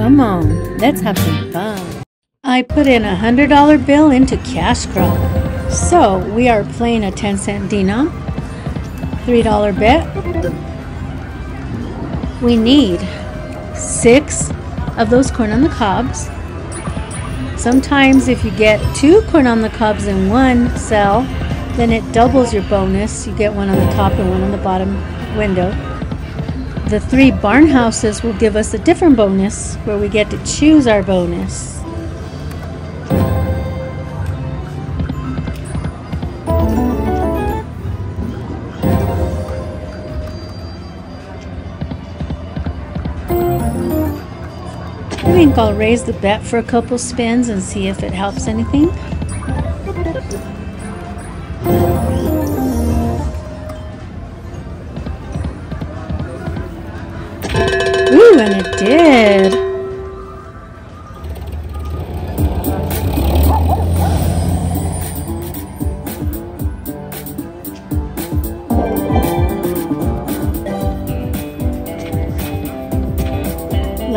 Come on, let's have some fun. I put in a hundred dollar bill into cash crop. So we are playing a 10 cent denom, three dollar bet. We need six of those corn on the cobs. Sometimes if you get two corn on the cobs in one cell, then it doubles your bonus. You get one on the top and one on the bottom window. The three barn houses will give us a different bonus where we get to choose our bonus. I think I'll raise the bet for a couple spins and see if it helps anything.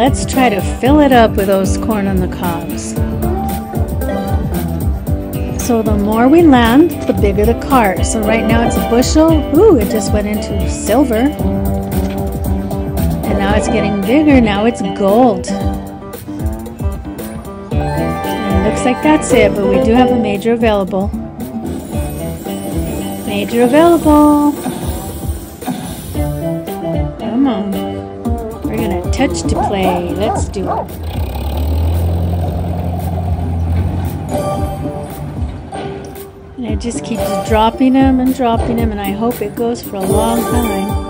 Let's try to fill it up with those corn on the cobs. So the more we land, the bigger the cart. So right now it's a bushel. Ooh, it just went into silver. And now it's getting bigger. Now it's gold. And it looks like that's it, but we do have a major available. Major available. Touch to play. Let's do it. And it just keeps dropping them and dropping them, and I hope it goes for a long time.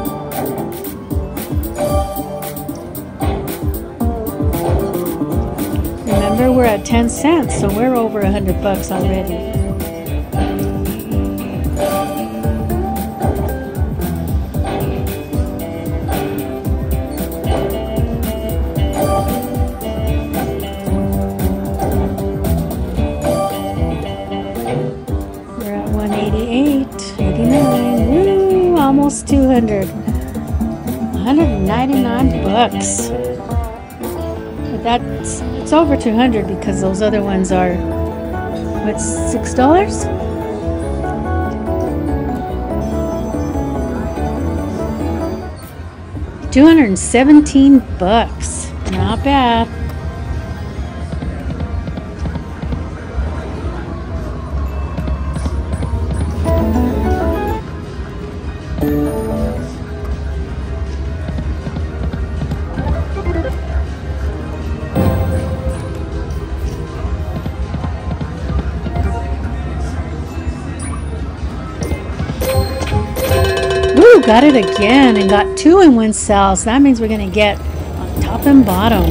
Remember, we're at 10 cents, so we're over a 100 bucks already. Almost 200. 199 bucks. But that's it's over 200 because those other ones are what's six dollars? Two hundred and seventeen bucks. Not bad. Got it again and got two in one cell. So that means we're going to get on top and bottom.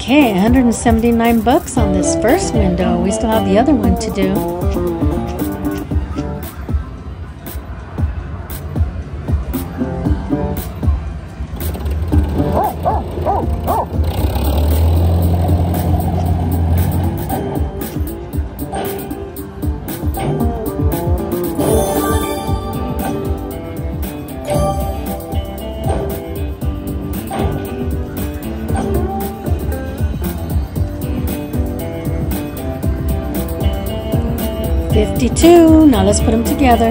Okay, 179 bucks on this first window. We still have the other one to do. Fifty-two. Now let's put them together.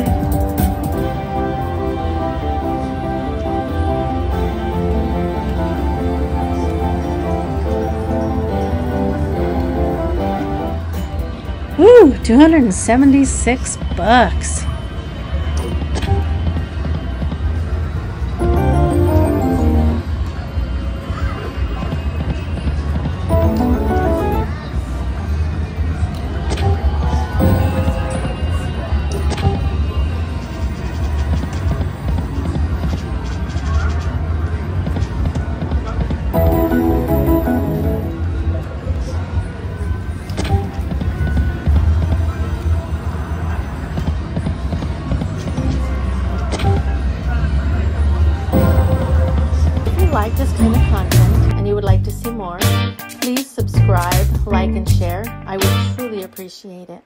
Ooh, 276 bucks. Like this kind of content and you would like to see more, please subscribe, like, and share. I would truly appreciate it.